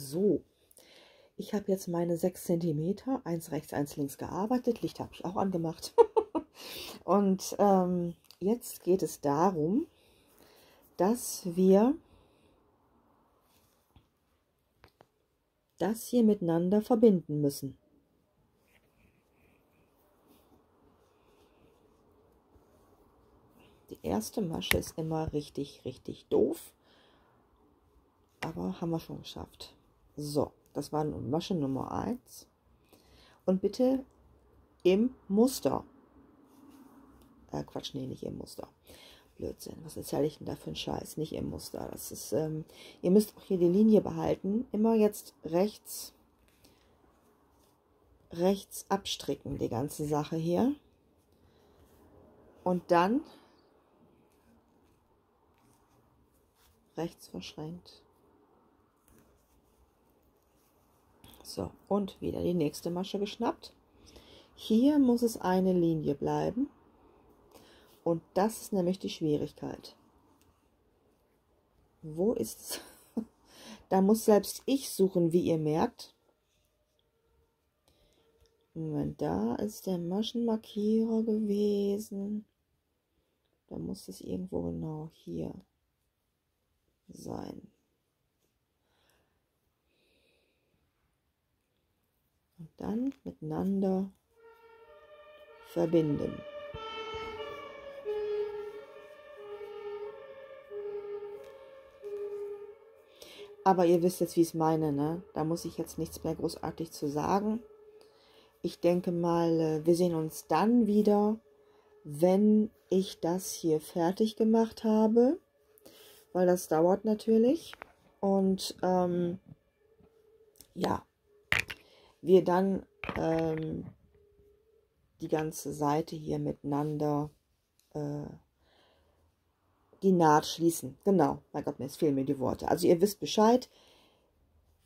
So, ich habe jetzt meine 6 cm, eins rechts, eins links gearbeitet. Licht habe ich auch angemacht. Und ähm, jetzt geht es darum, dass wir das hier miteinander verbinden müssen. Die erste Masche ist immer richtig, richtig doof. Aber haben wir schon geschafft. So, das war Masche Nummer 1. Und bitte im Muster. Äh, Quatsch, nee, nicht im Muster. Blödsinn. Was erzähle ich denn da für einen Scheiß? Nicht im Muster. Das ist, ähm, ihr müsst auch hier die Linie behalten. Immer jetzt rechts, rechts abstricken, die ganze Sache hier. Und dann rechts verschränkt. So, und wieder die nächste Masche geschnappt. Hier muss es eine Linie bleiben. Und das ist nämlich die Schwierigkeit. Wo ist es? Da muss selbst ich suchen, wie ihr merkt. Moment, da ist der Maschenmarkierer gewesen. Da muss es irgendwo genau hier sein. Dann miteinander verbinden. Aber ihr wisst jetzt, wie ich es meine, ne? Da muss ich jetzt nichts mehr großartig zu sagen. Ich denke mal, äh, wir sehen uns dann wieder, wenn ich das hier fertig gemacht habe. Weil das dauert natürlich. Und ähm, ja, wir dann ähm, die ganze Seite hier miteinander äh, die Naht schließen. Genau, mein Gott, jetzt fehlen mir die Worte. Also ihr wisst Bescheid,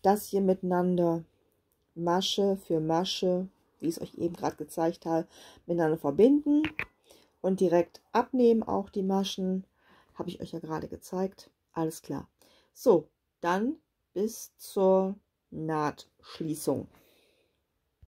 das hier miteinander Masche für Masche, wie ich es euch eben gerade gezeigt habe, miteinander verbinden und direkt abnehmen auch die Maschen. Habe ich euch ja gerade gezeigt. Alles klar. So, dann bis zur Nahtschließung.